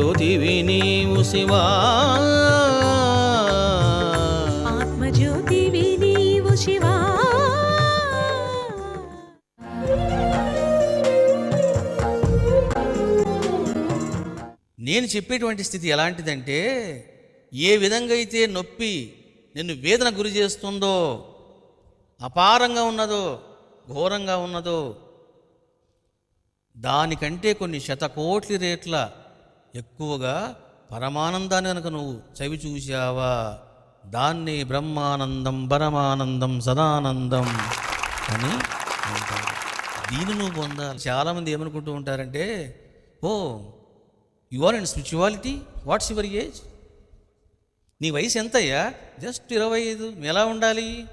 ఆత్మజ్యోతివి నీవు శివా. ఆత్మజ్యోతివి నీవు శివా. నేను చెప్పేటువంటి స్థితి ఎలాంటిదంటే ఏ విధంగా అయితే నొప్పి నిన్ను వేదన గురి చేస్తుందో అపారంగా ఉన్నదో ఘోరంగా ఉన్నదో దానికంటే కొన్ని శతకోట్ల రేట్ల ఎక్కువగా పరమానందాన్ని కనుక నువ్వు చవి చూశావా? దాన్ని బ్రహ్మానందం పరమానందం సదానందం అని అంటారు. దీన్ని నువ్వు పొందాలి. చాలామంది ఏమనుకుంటూ ఉంటారంటే ఓ you are in spirituality what's your age నీ వయసు ఎంతయ్యా? జస్ట్ ఇరవై ఐదు. ఎలా ఉండాలి?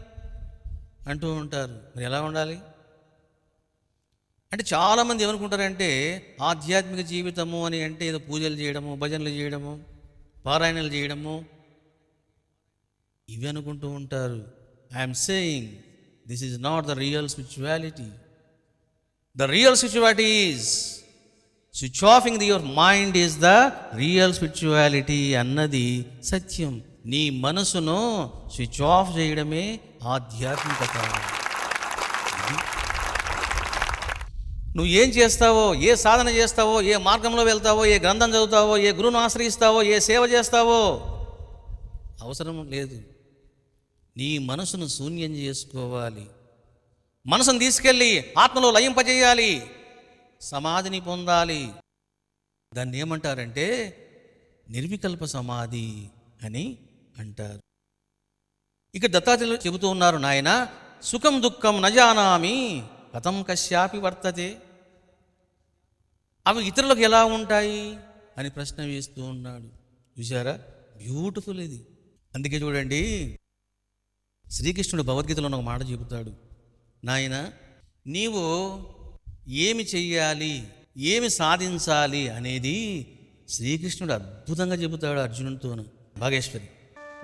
అంటూ ఉంటారు. మరి ఎలా ఉండాలి? అంటే చాలామంది ఏమనుకుంటారంటే ఆధ్యాత్మిక జీవితము అని అంటే ఏదో పూజలు చేయడము భజనలు చేయడము పారాయణలు చేయడము. ఇవి అనుకుంటూ ఉంటారు. I'm saying this is not the real spirituality the real spirituality is switch offing the your mind is the real spirituality అన్నది సత్యం. నీ మనసును స్విచ్ ఆఫ్ చేయడమే ఆధ్యాత్మికత. నువ్వు ఏం చేస్తావో ఏ సాధన చేస్తావో ఏ మార్గంలో వెళ్తావో ఏ గ్రంథం చదువుతావో ఏ గురువును ఆశ్రయిస్తావో ఏ సేవ చేస్తావో? అవసరం లేదు. నీ మనసును శూన్యం చేసుకోవాలి. మనసును తీసుకెళ్ళి ఆత్మలో లయింపజేయాలి. సమాధిని పొందాలి. దాన్ని ఏమంటారంటే నిర్వికల్ప సమాధి అని అంటారు. ఇక దత్తాత్రేయులు చెబుతూ ఉన్నారు నాయన సుఖం దుఃఖం నజానామి కథం కశ్యాపి వర్తతే. అవి ఇతరులకు ఎలా ఉంటాయి? అని ప్రశ్న వేస్తూ ఉన్నాడు. చూసారా బ్యూటిఫుల్ ఇది. అందుకే చూడండి శ్రీకృష్ణుడు భగవద్గీతలో ఒక మాట చెబుతాడు. నాయన నీవు ఏమి చెయ్యాలి? ఏమి సాధించాలి? అనేది శ్రీకృష్ణుడు అద్భుతంగా చెబుతాడు అర్జునుడితోను భాగేశ్వరి.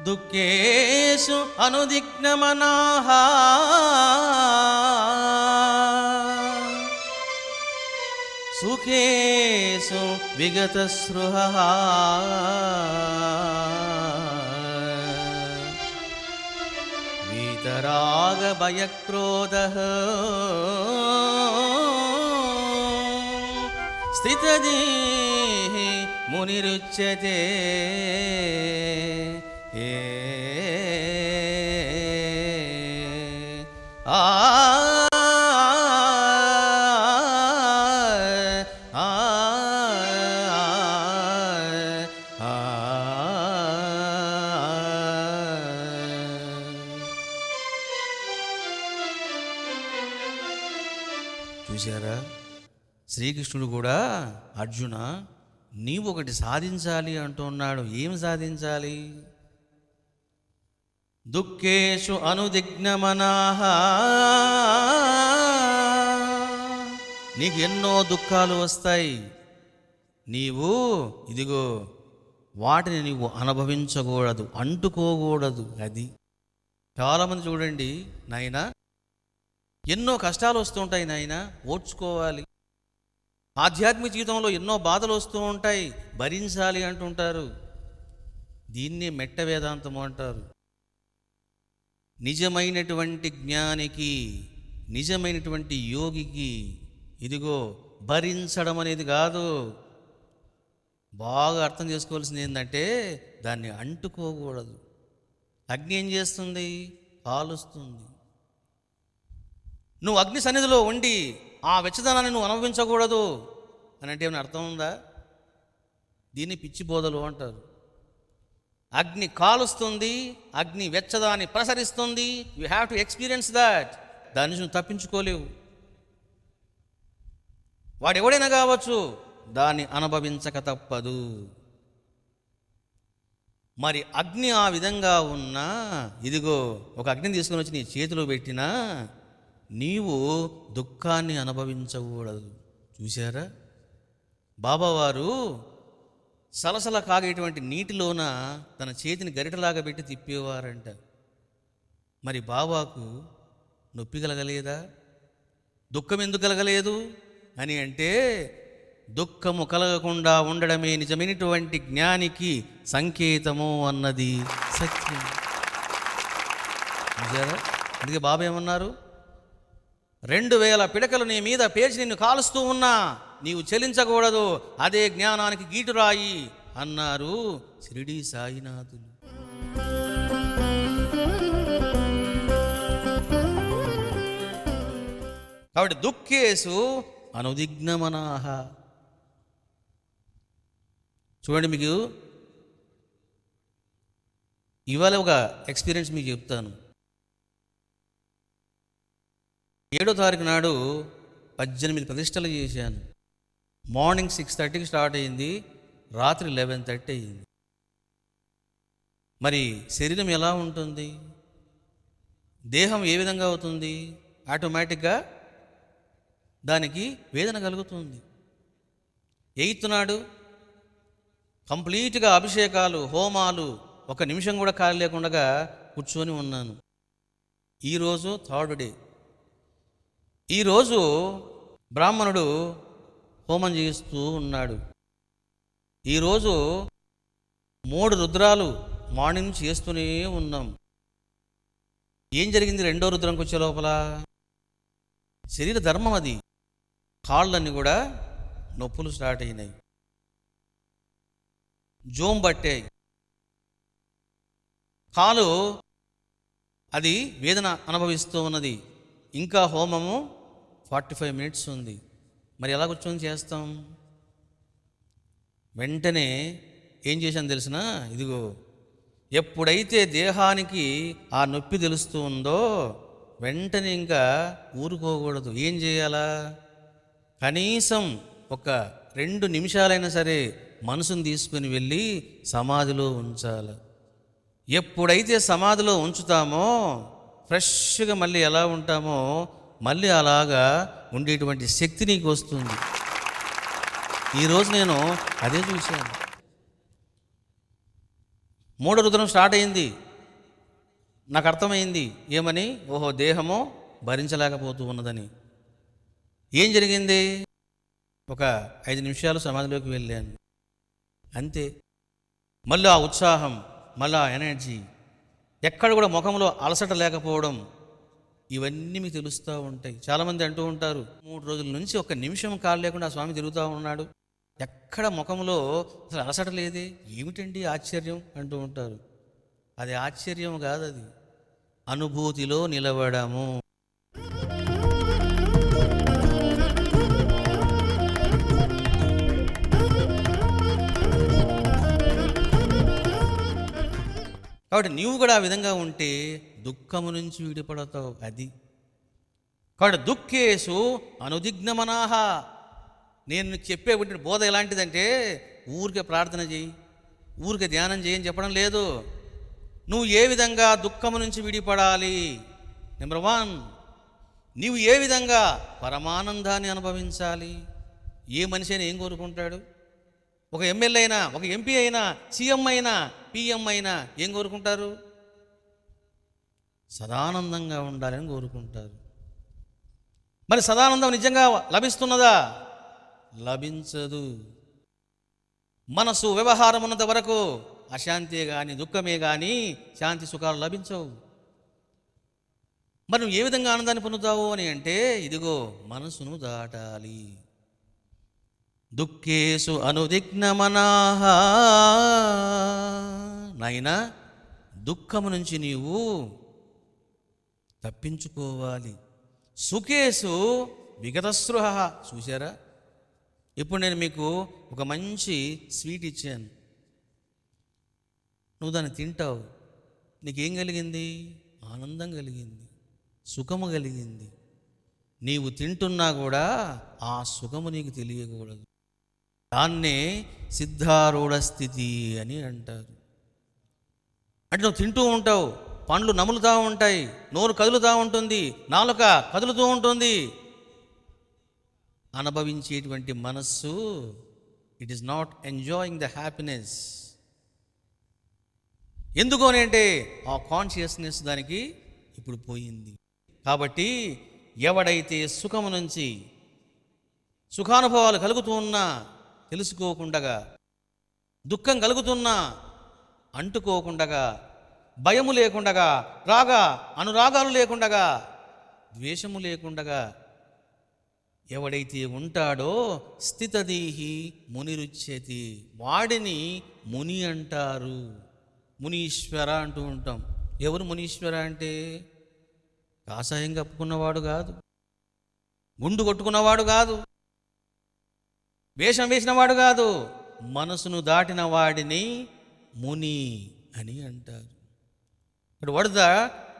దుఃఖేషు అనుదిగ్నమనాహా सुखेषु विगतसृहः वीतरागभयक्रोधः। स्थितदेः मुनिरुच्यते। हे। आ। శ్రీకృష్ణుడు కూడా అర్జున నీవు ఒకటి సాధించాలి అంటున్నాడు. ఏం సాధించాలి? దుఃఖేషు అనుదిగ్నమనాహ. నీకు ఎన్నో దుఃఖాలు వస్తాయి. నీవు ఇదిగో వాటిని నీవు అనుభవించకూడదు అంటుకోకూడదు అది. చాలామంది చూడండి నాయన ఎన్నో కష్టాలు వస్తుంటాయి నాయన ఓడ్చుకోవాలి ఆధ్యాత్మిక జీవితంలో ఎన్నో బాధలు వస్తూ ఉంటాయి. భరించాలి అంటుంటారు. దీన్ని మెట్ట వేదాంతము అంటారు. నిజమైనటువంటి జ్ఞానికి నిజమైనటువంటి యోగికి ఇదిగో భరించడం అనేది కాదు. బాగా అర్థం చేసుకోవాల్సింది ఏంటంటే దాన్ని అంటుకోకూడదు. అగ్ని ఏం చేస్తుంది? కాలుస్తుంది. నువ్వు అగ్ని సన్నిధిలో ఉండి ఆ వెచ్చదనాన్ని నువ్వు అనుభవించకూడదు అని అంటే ఏమైనా అర్థం ఉందా? దీన్ని పిచ్చి బోధలు అంటారు. అగ్ని కాలుస్తుంది అగ్ని వెచ్చదాన్ని ప్రసరిస్తుంది. You have to experience that దాని నుంచి నువ్వు తప్పించుకోలేవు. వాడెవడైనా కావచ్చు దాన్ని అనుభవించక తప్పదు. మరి అగ్ని ఆ విధంగా ఉన్నా ఇదిగో ఒక అగ్ని తీసుకొని వచ్చి నీ చేతిలో పెట్టినా నీవు దుఃఖాన్ని అనుభవించకూడదు. చూశారా? బాబావారు సలసల కాగేటువంటి నీటిలోన తన చేతిని గరిటలాగా పెట్టి తిప్పేవారంట. మరి బాబాకు నొప్పి కలగలేదా? దుఃఖం ఎందుకు కలగలేదు? అని అంటే దుఃఖము కలగకుండా ఉండడమే నిజమైనటువంటి జ్ఞానికి సంకేతము అన్నది సత్యం. అందుకే బాబా ఏమన్నారు? రెండు వేల పిడకలు నీ మీద పేర్చి నిన్ను కాలుస్తూ ఉన్నా నీవు చెలించకూడదు. అదే జ్ఞానానికి గీటురాయి అన్నారు శిరిడి సాయినాథులు. కాబట్టి దుఃఖేసు అనుదిగ్నమనాహ. చూడండి మీకు ఇవాళ ఒక ఎక్స్పీరియన్స్ మీకు చెప్తాను. ఏడో తారీఖు నాడు పద్దెనిమిది ప్రతిష్టలు చేశాను. మార్నింగ్ సిక్స్ థర్టీకి స్టార్ట్ అయింది రాత్రి లెవెన్ థర్టీ అయింది. మరి శరీరం ఎలా ఉంటుంది? దేహం ఏ విధంగా అవుతుంది? ఆటోమేటిక్గా దానికి వేదన కలుగుతుంది. ఎయిత్ నాడు కంప్లీట్గా అభిషేకాలు హోమాలు ఒక నిమిషం కూడా ఖాళీ లేకుండా కూర్చొని ఉన్నాను. ఈరోజు థర్డ్ డే. ఈరోజు బ్రాహ్మణుడు హోమం చేస్తూ ఉన్నాడు. ఈరోజు మూడు రుద్రాలు మార్నింగ్ చేస్తూనే ఉన్నాం. ఏం జరిగింది రెండో రుద్రంకి వచ్చే లోపల? శరీర ధర్మం అది. కాళ్ళన్నీ కూడా నొప్పులు స్టార్ట్ అయినాయి. జోం పట్టాయి. కాలు అది వేదన అనుభవిస్తూ ఉన్నది. ఇంకా హోమము ఫార్టీ ఫైవ్ మినిట్స్ ఉంది. మరి ఎలా కూర్చొని చేస్తాం? వెంటనే ఏం చేశాను తెలిసిన ఇదిగో ఎప్పుడైతే దేహానికి ఆ నొప్పి తెలుస్తూ ఉందో వెంటనే ఇంకా ఊరుకోకూడదు. ఏం చేయాలా? కనీసం ఒక రెండు నిమిషాలైనా సరే మనసును తీసుకుని వెళ్ళి సమాధిలో ఉంచాలి. ఎప్పుడైతే సమాధిలో ఉంచుతామో ఫ్రెష్గా మళ్ళీ ఎలా ఉంటామో మళ్ళీ అలాగా ఉండేటువంటి శక్తి నీకు వస్తుంది. ఈరోజు నేను అదే చూశాను. మూడో రుద్రం స్టార్ట్ అయింది. నాకు అర్థమైంది. ఏమని? ఓహో దేహము భరించలేకపోతూ ఉన్నదని. ఏం జరిగింది? ఒక ఐదు నిమిషాలు సమాధిలోకి వెళ్ళాను. అంతే. మళ్ళీ ఆ ఉత్సాహం మళ్ళీ ఆ ఎనర్జీ ఎక్కడ కూడా ముఖంలో అలసట లేకపోవడం ఇవన్నీ మీకు తెలుస్తూ ఉంటాయి. చాలామంది అంటూ ఉంటారు మూడు రోజుల నుంచి ఒక నిమిషం కాలు లేకుండా ఆ స్వామి తిరుగుతూ ఉన్నాడు. ఎక్కడ ముఖంలో అసలు అలసట లేదే? ఏమిటండి ఆశ్చర్యం? అంటూ ఉంటారు. అది ఆశ్చర్యం కాదు అది అనుభూతిలో నిలబడము. కాబట్టి నీవు కూడా ఆ విధంగా ఉంటే దుఃఖము నుంచి విడిపడతావు అది. కాబట్టి దుఃఖేసు అనుదిగ్నమనాహ. నేను చెప్పే బోధ ఎలాంటిదంటే ఊరికే ప్రార్థన చేయి ఊరికే ధ్యానం చేయని చెప్పడం లేదు. నువ్వు ఏ విధంగా దుఃఖము నుంచి విడిపడాలి? నెంబర్ వన్ నీవు ఏ విధంగా పరమానందాన్ని అనుభవించాలి? ఏ మనిషి అయినా ఏం కోరుకుంటాడు? ఒక ఎమ్మెల్యే అయినా ఒక ఎంపీ అయినా సీఎం అయినా పిఎం అయినా ఏం కోరుకుంటారు? సదానందంగా ఉండాలని కోరుకుంటారు. మరి సదానందం నిజంగా లభిస్తున్నదా? లభించదు. మనసు వ్యవహారం ఉన్నంత వరకు అశాంతే కానీ దుఃఖమే కానీ శాంతి సుఖాలు లభించవు. మరి నువ్వు ఏ విధంగా ఆనందాన్ని పొందుతావు అని అంటే ఇదిగో మనసును దాటాలి. దుఃఖేసు అనుదిగ్నమనాహ. నాయనా దుఃఖము నుంచి నీవు తప్పించుకోవాలి. సుఖేసు విగతస్పృహ. చూసారా ఇప్పుడు నేను మీకు ఒక మంచి స్వీట్ ఇచ్చాను. నువ్వు దాన్ని తింటావు. నీకేం కలిగింది? ఆనందం కలిగింది. సుఖము కలిగింది. నీవు తింటున్నా కూడా ఆ సుఖము నీకు తెలియకూడదు. దాన్నే సిద్ధారూఢ స్థితి అని అంటారు. అంటే నువ్వు తింటూ ఉంటావు పండ్లు నములుతూ ఉంటాయి నోరు కదులుతూ ఉంటుంది నాలుక కదులుతూ ఉంటుంది. అనుభవించేటువంటి మనస్సు it is not enjoying the happiness ఎందుకు అని అంటే ఆ కాన్షియస్నెస్ దానికి ఇప్పుడు పోయింది. కాబట్టి ఎవడైతే సుఖము నుంచి సుఖానుభవాలు కలుగుతూ ఉన్నా తెలుసుకోకుండగా దుఃఖం కలుగుతున్నా అంటుకోకుండగా భయము లేకుండగా రాగా అనురాగాలు లేకుండగా ద్వేషము లేకుండగా ఎవడైతే ఉంటాడో స్థితదీహి మునిరుచ్యతి వాడిని ముని అంటారు. మునీశ్వర అంటూ ఉంటాం. ఎవరు మునీశ్వర అంటే? కాషాయం కప్పుకున్నవాడు కాదు. గుండు కొట్టుకున్నవాడు కాదు. వేషం వేసినవాడు కాదు మనసును దాటిన వాడిని ముని అని అంటారు. ఇక్కడ what the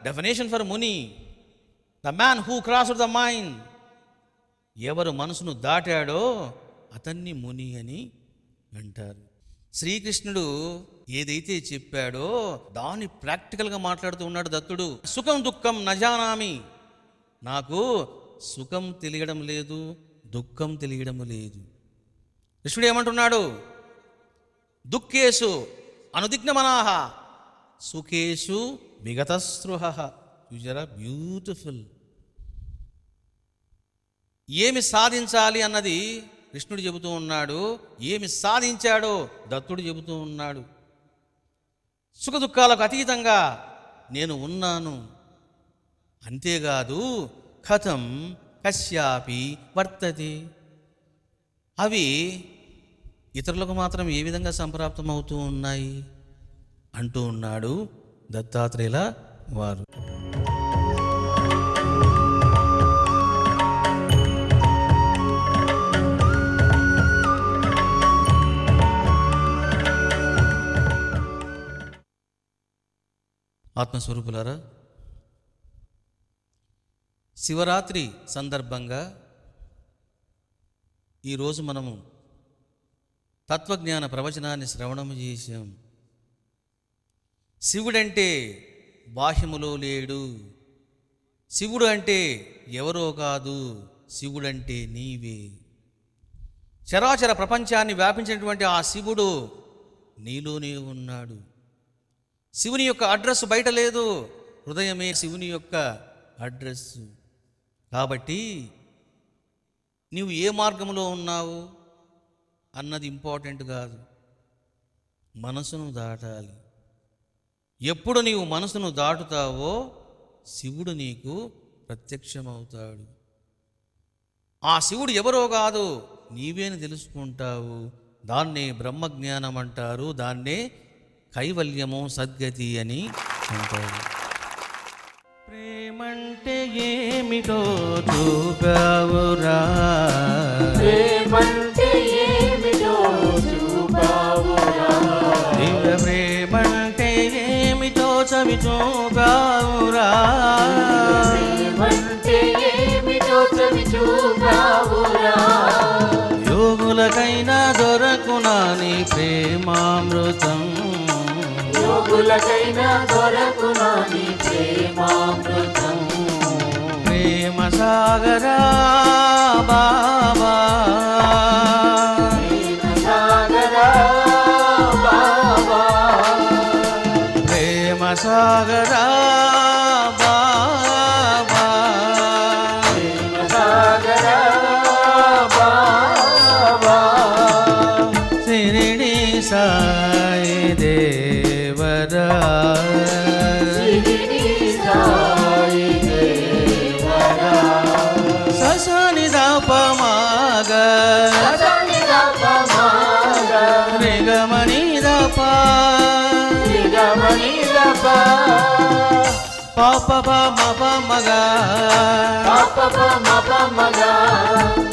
definition for muni? The man who cross the mind ఎవరు మనసును దాటాడో అతన్ని ముని అని అంటారు. శ్రీకృష్ణుడు ఏదైతే చెప్పాడో దాన్ని ప్రాక్టికల్గా మాట్లాడుతూ ఉన్నాడు దత్తుడు. సుఖం దుఃఖం నజానామి నాకు సుఖం తెలియడం లేదు దుఃఖం తెలియడం లేదు. కృష్ణుడు ఏమంటున్నాడు? దుఃఖేషు అనుదిగ్నమనాహ. సుఖేషు విగతస్పృహ చూసారా బ్యూటిఫుల్ ఏమి సాధించాలి అన్నది కృష్ణుడు చెబుతూ ఉన్నాడు. ఏమి సాధించాడో దత్తుడు చెబుతూ ఉన్నాడు. సుఖ దుఃఖాలకు అతీతంగా నేను ఉన్నాను. అంతేకాదు కథం కశ్యాపి వర్తతి. అవి ఇతరులకు మాత్రం ఏ విధంగా సంప్రాప్తమవుతూ ఉన్నాయి? అంటూ ఉన్నాడు దత్తాత్రేయుల వారు. ఆత్మస్వరూపులారా శివరాత్రి సందర్భంగా ఈరోజు మనము తత్వజ్ఞాన ప్రవచనాన్ని శ్రవణం చేశాం. శివుడంటే బాహ్యములో లేడు. శివుడు అంటే ఎవరో కాదు శివుడంటే నీవే. చరాచర ప్రపంచాన్ని వ్యాపించినటువంటి ఆ శివుడు నీలోనే ఉన్నాడు. శివుని యొక్క అడ్రస్ బయట లేదు హృదయమే శివుని యొక్క అడ్రస్ కాబట్టి నీవు ఏ మార్గంలో ఉన్నావు? అన్నది ఇంపార్టెంట్ కాదు. మనసును దాటాలి. ఎప్పుడు నీవు మనసును దాటుతావో శివుడు నీకు ప్రత్యక్షమవుతాడు. ఆ శివుడు ఎవరో కాదు నీవేని తెలుసుకుంటావు. దాన్నే బ్రహ్మజ్ఞానం అంటారు దాన్నే కైవల్యము సద్గతి అని అంటారు. ప్రేమంటే ఏమిటో చూపావురా. ప్రేమంటే యోగులకైనా దొరకునా నీ ప్రేమామృతం? యోగులకైనా దొరకునా నీ ప్రేమామృతం? ప్రేమ సాగరా బాబా. साय देवरा ससनि दपमाग मृगमणि दप मृगमणि दप पाप मप मग पाप मप मग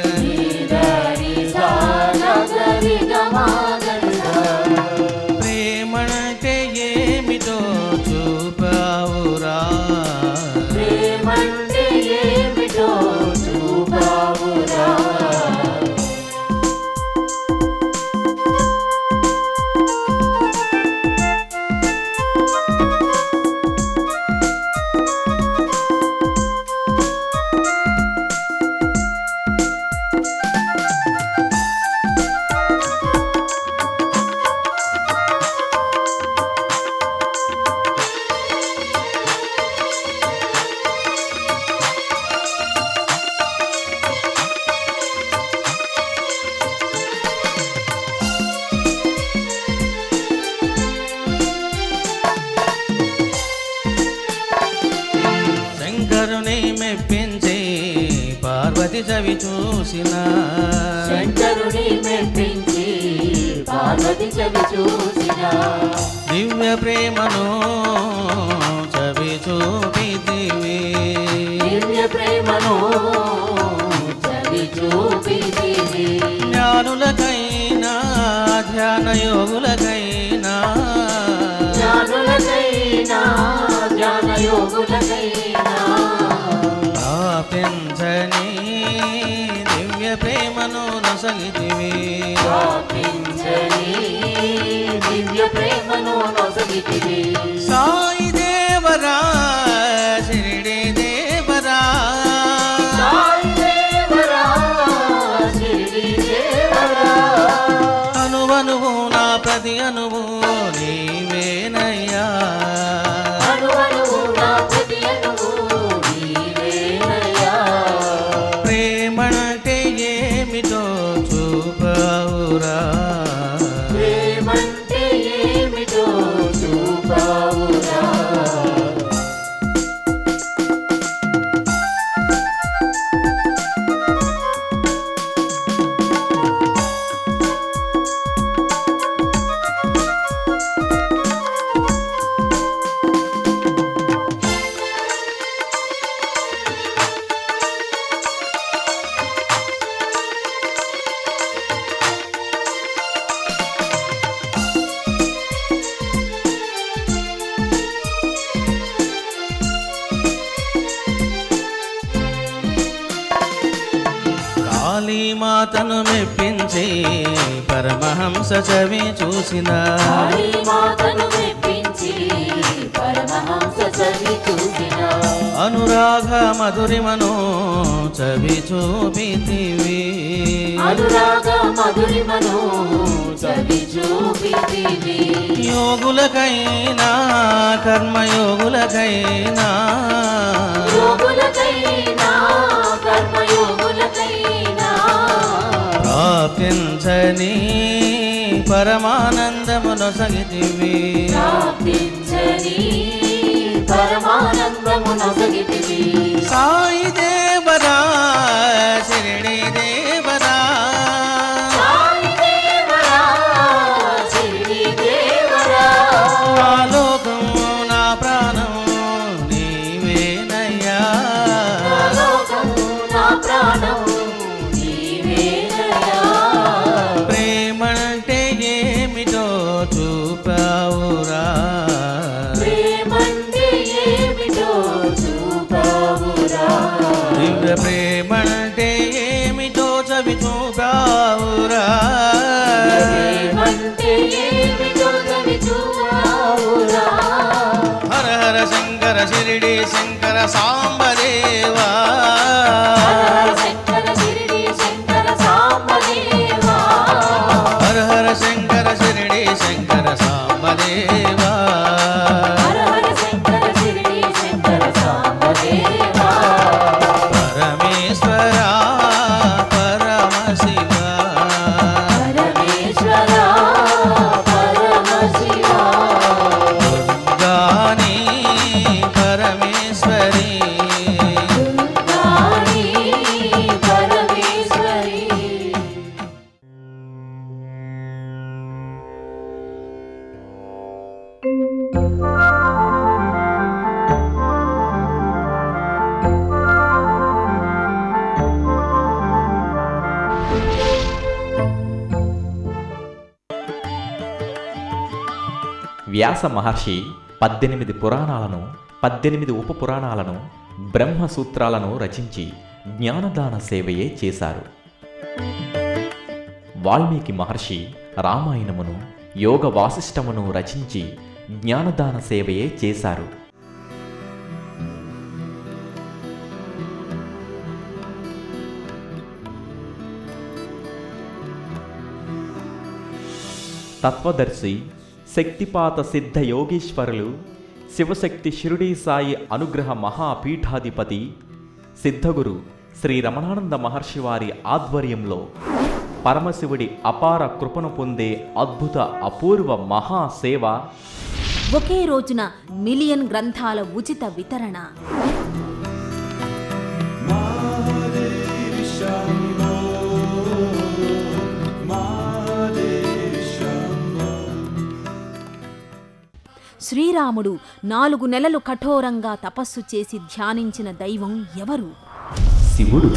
చవి చూసిన. శంకరుని మెప్పించి పార్వతి చవి చూసిన. దివ్య ప్రేమను చవి చూపిదివి దివ్య ప్రేమను చవి చూపితివి జ్ఞానులకైనా ధ్యాన యోగులకైనా జ్ఞానులకైనా జ్ఞాన యోగులకైనా लिवी యోగులకైనా కర్మయోగులకైనా. యోగులకైనా కర్మయోగులకైనా. ప్రాప్తించని పరమానందమును సగితివి. సాయి దేవరా షిరిడి దేవరా దివ్య వ్యాస మహర్షి పద్దెనిమిది పురాణాలను పద్దెనిమిది ఉప పురాణాలను బ్రహ్మసూత్రాలను రచించి జ్ఞానదాన సేవయే చేశారు. వాల్మీకి మహర్షి రామాయణమును యోగ వాసిష్టమును రచించి జ్ఞానదాన సేవయే చేశారు. తత్వదర్శి శక్తిపాత సిద్ధ యోగీశ్వరులు శివశక్తి షిరుడీ సాయి అనుగ్రహ మహాపీఠాధిపతి సిద్ధగురు శ్రీ రమణానంద మహర్షి వారి ఆధ్వర్యంలో పరమశివుడి అపార కృపను పొందే అద్భుత అపూర్వ మహాసేవ ఒకే రోజున మిలియన్ గ్రంథాల ఉచిత వితరణ. శ్రీరాముడు నాలుగు నెలలు కఠోరంగా తపస్సు చేసి ధ్యానించిన దైవం ఎవరు? శివుడు.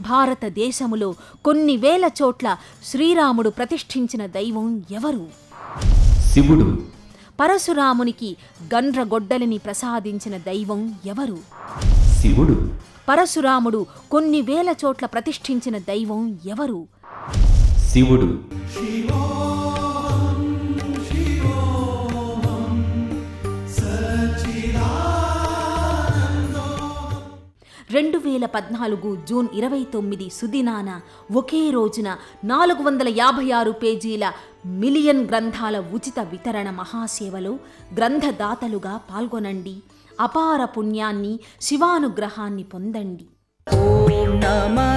భారతదేశములో కొన్ని వేల చోట్ల శ్రీరాముడు ప్రతిష్ఠించిన దైవం ఎవరు? శివుడు. పరశురామునికి గండ్రగొడ్డలిని ప్రసాదించిన దైవం ఎవరు? శివుడు. పరశురాముడు కొన్ని వేల చోట్ల ప్రతిష్ఠించిన దైవం ఎవరు? శివుడు. రెండు వేల పద్నాలుగు జూన్ ఇరవై తొమ్మిది సుదినాన ఒకే రోజున నాలుగు వందల యాభై ఆరు పేజీల మిలియన్ గ్రంథాల ఉచిత వితరణ మహాసేవలో గ్రంథదాతలుగా పాల్గొనండి. అపార పుణ్యాన్ని శివానుగ్రహాన్ని పొందండి. ఓం నమ